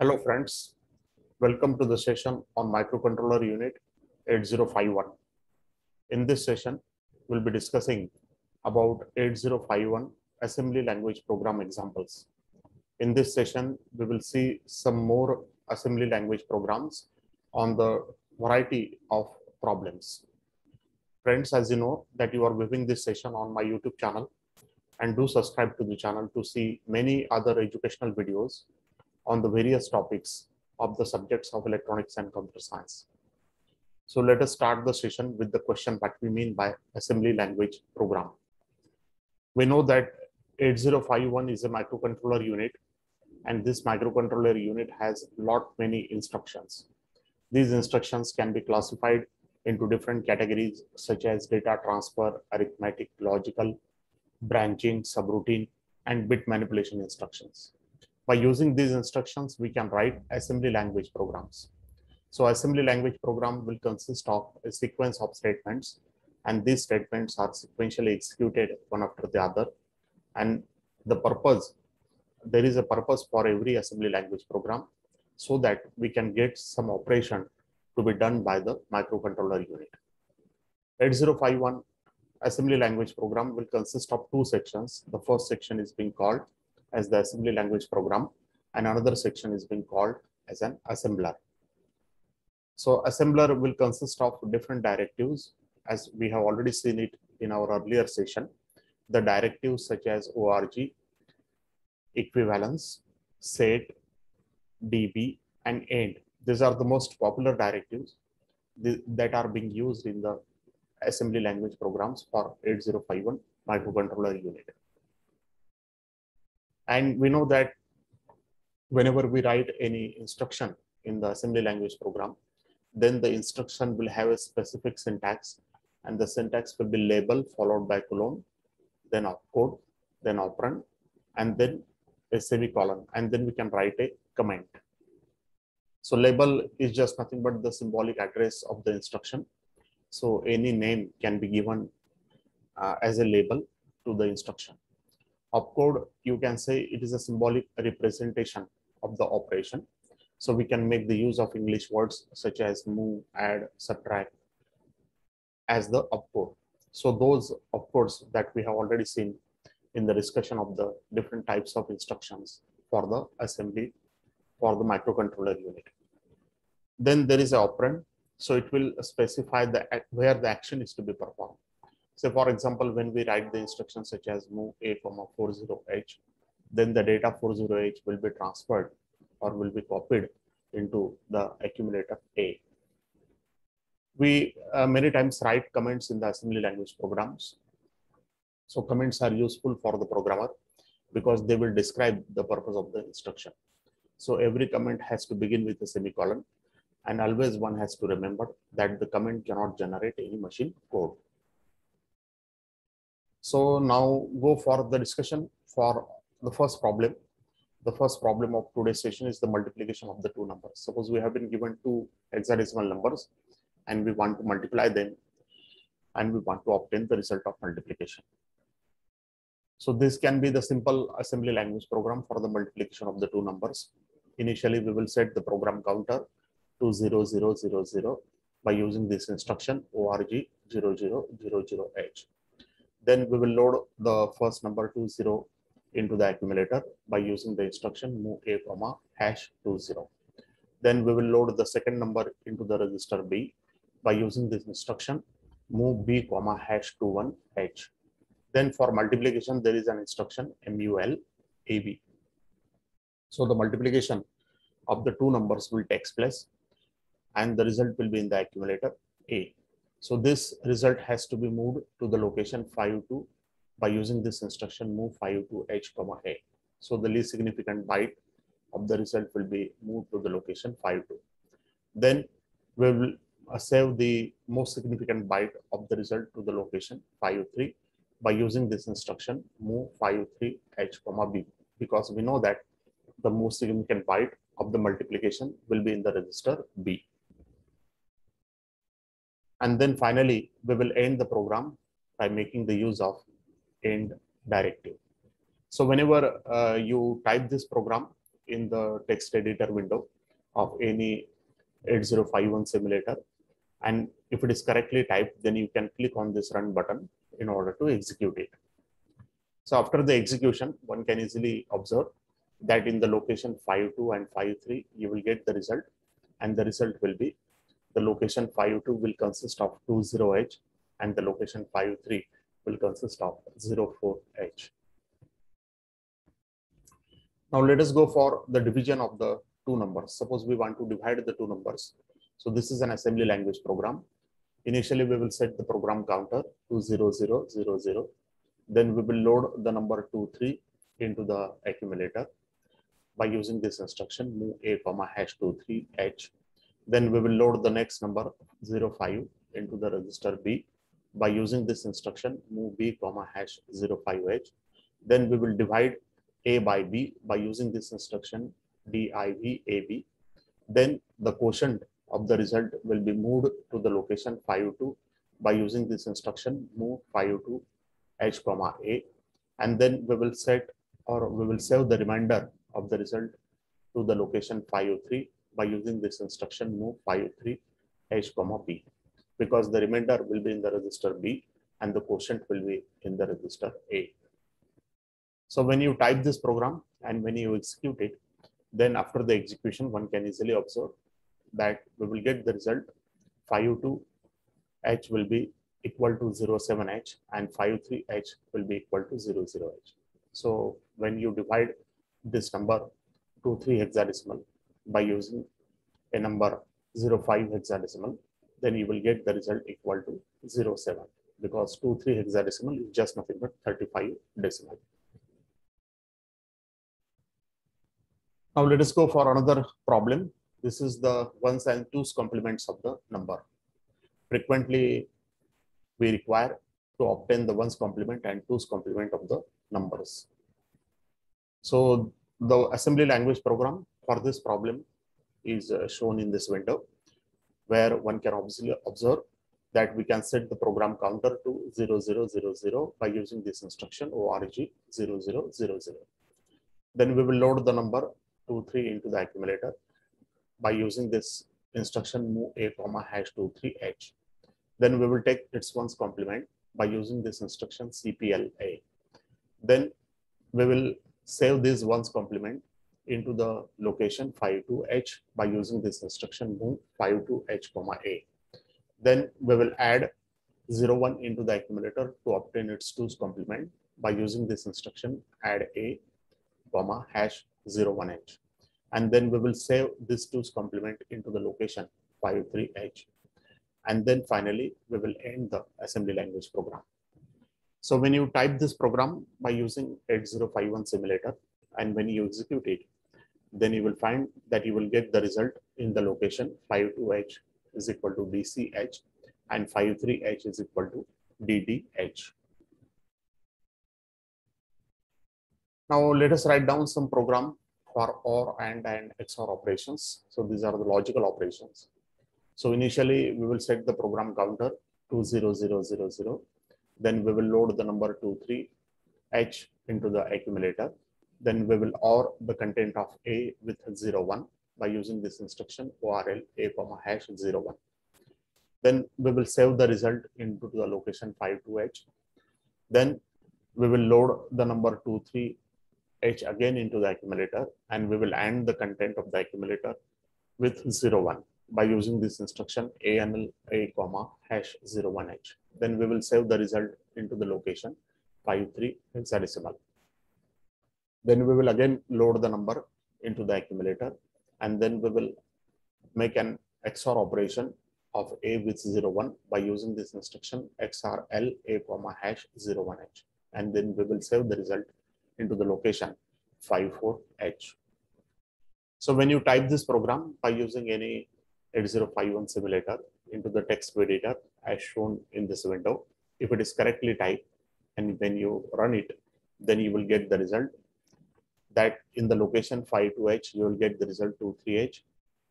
Hello friends, welcome to the session on microcontroller unit 8051. In this session, we'll be discussing about 8051 assembly language program examples. In this session, we will see some more assembly language programs on the variety of problems. Friends, as you know that you are viewing this session on my YouTube channel and do subscribe to the channel to see many other educational videos on the various topics of the subjects of electronics and computer science. So let us start the session with the question what we mean by assembly language program. We know that 8051 is a microcontroller unit and this microcontroller unit has lot many instructions. These instructions can be classified into different categories such as data transfer, arithmetic, logical, branching, subroutine, and bit manipulation instructions. By using these instructions, we can write assembly language programs. So assembly language program will consist of a sequence of statements and these statements are sequentially executed one after the other. And the purpose, there is a purpose for every assembly language program so that we can get some operation to be done by the microcontroller unit. 8051 assembly language program will consist of two sections. The first section is being called as the assembly language program and another section is being called as an assembler. So assembler will consist of different directives as we have already seen it in our earlier session. The directives such as ORG, equivalence, set, DB and end. These are the most popular directives that are being used in the assembly language programs for 8051 microcontroller unit. And we know that whenever we write any instruction in the assembly language program, then the instruction will have a specific syntax and the syntax will be label followed by colon, then opcode, then operand, and then a semicolon, and then we can write a comment. So label is just nothing but the symbolic address of the instruction. So any name can be given uh, as a label to the instruction opcode, you can say it is a symbolic representation of the operation. So we can make the use of English words such as move, add, subtract as the opcode. So those opcodes that we have already seen in the discussion of the different types of instructions for the assembly for the microcontroller unit. Then there is an operand. So it will specify the where the action is to be performed. So for example, when we write the instructions such as move a comma 40h, then the data 40h will be transferred or will be copied into the accumulator A. We uh, many times write comments in the assembly language programs. So comments are useful for the programmer because they will describe the purpose of the instruction. So every comment has to begin with a semicolon and always one has to remember that the comment cannot generate any machine code. So now go for the discussion for the first problem. The first problem of today's session is the multiplication of the two numbers. Suppose we have been given two hexadecimal numbers and we want to multiply them and we want to obtain the result of multiplication. So this can be the simple assembly language program for the multiplication of the two numbers. Initially, we will set the program counter to 0000 by using this instruction org 0000h. Then we will load the first number to zero into the accumulator by using the instruction move a comma hash to zero. Then we will load the second number into the register B by using this instruction move B comma hash to one H. Then for multiplication, there is an instruction MUL AB. So the multiplication of the two numbers will take place and the result will be in the accumulator A. So this result has to be moved to the location 5 to by using this instruction move 5 to h comma a. So the least significant byte of the result will be moved to the location 5 to. Then we will uh, save the most significant byte of the result to the location 5 3 by using this instruction move 5 3 h comma b because we know that the most significant byte of the multiplication will be in the register b. And then finally, we will end the program by making the use of end directive. So whenever uh, you type this program in the text editor window of any 8051 simulator. And if it is correctly typed, then you can click on this run button in order to execute it. So after the execution, one can easily observe that in the location 52 and 53, you will get the result and the result will be the location 52 will consist of 20H and the location 53 will consist of 04H. Now let us go for the division of the two numbers. Suppose we want to divide the two numbers. So this is an assembly language program. Initially, we will set the program counter to 0000. Then we will load the number 23 into the accumulator by using this instruction move a comma hash 23h. Then we will load the next number 05 into the register B by using this instruction move b comma hash 05h. Then we will divide a by b by using this instruction div ab. Then the quotient of the result will be moved to the location 52 by using this instruction move 52 h comma a. And then we will set or we will save the remainder of the result to the location 503 by using this instruction move 53 h comma b because the remainder will be in the register B and the quotient will be in the register A. So when you type this program and when you execute it, then after the execution, one can easily observe that we will get the result 52 H will be equal to 07H and 53H will be equal to 00H. So when you divide this number to 3 hexadecimal by using a number 05 hexadecimal, then you will get the result equal to 07 because 2, 3 hexadecimal is just nothing but 35 decimal. Now let us go for another problem. This is the ones and twos complements of the number. Frequently, we require to obtain the ones complement and twos complement of the numbers. So the assembly language program for this problem is uh, shown in this window where one can observe that we can set the program counter to 0000 by using this instruction org0000. Then we will load the number 23 into the accumulator by using this instruction move a comma hash 23h. Then we will take its ones complement by using this instruction cpla. Then we will save this ones complement into the location 52h by using this instruction move 52h comma a. Then we will add 01 into the accumulator to obtain its twos complement by using this instruction add a comma hash 01h. And then we will save this twos complement into the location 53h. And then finally, we will end the assembly language program. So when you type this program by using 8051 simulator, and when you execute it, then you will find that you will get the result in the location 52h is equal to dch and 53h is equal to ddh. Now let us write down some program for OR and and XOR operations. So these are the logical operations. So initially we will set the program counter to 0000. Then we will load the number 23h into the accumulator then we will OR the content of A with 01 by using this instruction ORL A comma hash 01. Then we will save the result into the location 52H. Then we will load the number 23H again into the accumulator and we will AND the content of the accumulator with 01 by using this instruction ANL A comma hash 01H. Then we will save the result into the location 53 hexadecimal. Then we will again load the number into the accumulator and then we will make an XOR operation of A with 01 by using this instruction XRL A comma hash 01H and then we will save the result into the location 54H. So when you type this program by using any 8051 simulator into the text editor as shown in this window, if it is correctly typed and when you run it, then you will get the result that in the location five 52H, you will get the result 23H,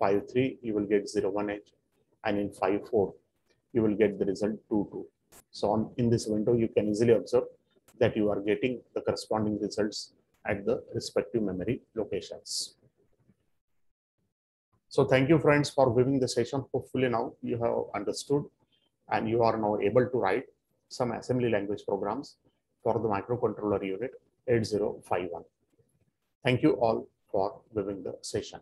53, you will get 01H, and in 54, you will get the result 22. So on, in this window, you can easily observe that you are getting the corresponding results at the respective memory locations. So thank you friends for viewing the session. Hopefully now you have understood and you are now able to write some assembly language programs for the microcontroller unit 8051. Thank you all for viewing the session.